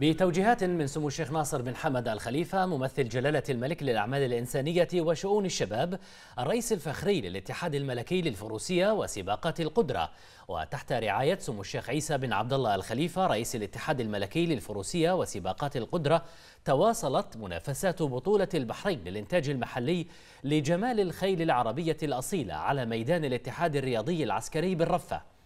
بتوجيهات من سمو الشيخ ناصر بن حمد الخليفة ممثل جلالة الملك للأعمال الإنسانية وشؤون الشباب الرئيس الفخري للاتحاد الملكي للفروسية وسباقات القدرة. وتحت رعاية سمو الشيخ عيسى بن عبد الله الخليفة رئيس الاتحاد الملكي للفروسية وسباقات القدرة تواصلت منافسات بطولة البحرين للإنتاج المحلي لجمال الخيل العربية الأصيلة على ميدان الاتحاد الرياضي العسكري بالرفة.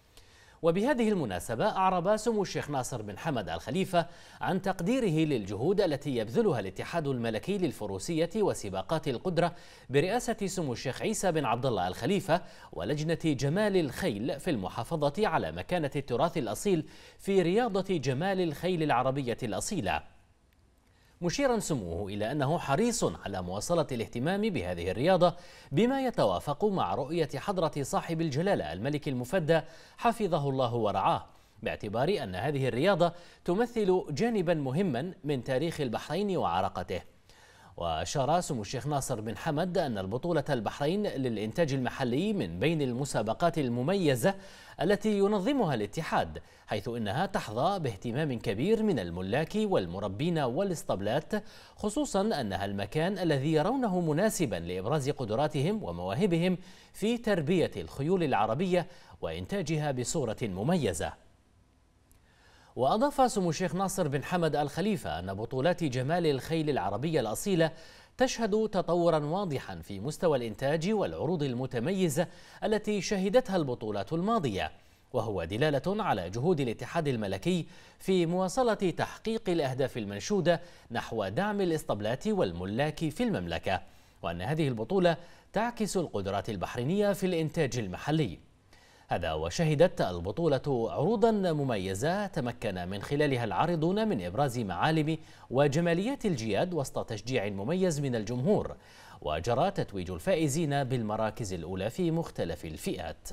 وبهذه المناسبة أعرب سمو الشيخ ناصر بن حمد الخليفة عن تقديره للجهود التي يبذلها الاتحاد الملكي للفروسية وسباقات القدرة برئاسة سمو الشيخ عيسى بن عبد الله الخليفة ولجنة جمال الخيل في المحافظة على مكانة التراث الأصيل في رياضة جمال الخيل العربية الأصيلة. مشيرا سموه إلى أنه حريص على مواصلة الاهتمام بهذه الرياضة بما يتوافق مع رؤية حضرة صاحب الجلالة الملك المفدى حفظه الله ورعاه باعتبار أن هذه الرياضة تمثل جانبا مهما من تاريخ البحرين وعرقته وأشار سمو الشيخ ناصر بن حمد أن البطولة البحرين للإنتاج المحلي من بين المسابقات المميزة التي ينظمها الاتحاد حيث إنها تحظى باهتمام كبير من الملاك والمربين والاسطبلات خصوصا أنها المكان الذي يرونه مناسبا لإبراز قدراتهم ومواهبهم في تربية الخيول العربية وإنتاجها بصورة مميزة. وأضاف سمو الشيخ ناصر بن حمد الخليفة أن بطولات جمال الخيل العربية الأصيلة تشهد تطورا واضحا في مستوى الإنتاج والعروض المتميزة التي شهدتها البطولات الماضية وهو دلالة على جهود الاتحاد الملكي في مواصلة تحقيق الأهداف المنشودة نحو دعم الإسطبلات والملاك في المملكة وأن هذه البطولة تعكس القدرات البحرينية في الإنتاج المحلي. هذا وشهدت البطولة عروضا مميزة تمكن من خلالها العارضون من إبراز معالم وجماليات الجياد وسط تشجيع مميز من الجمهور وجرى تتويج الفائزين بالمراكز الأولى في مختلف الفئات.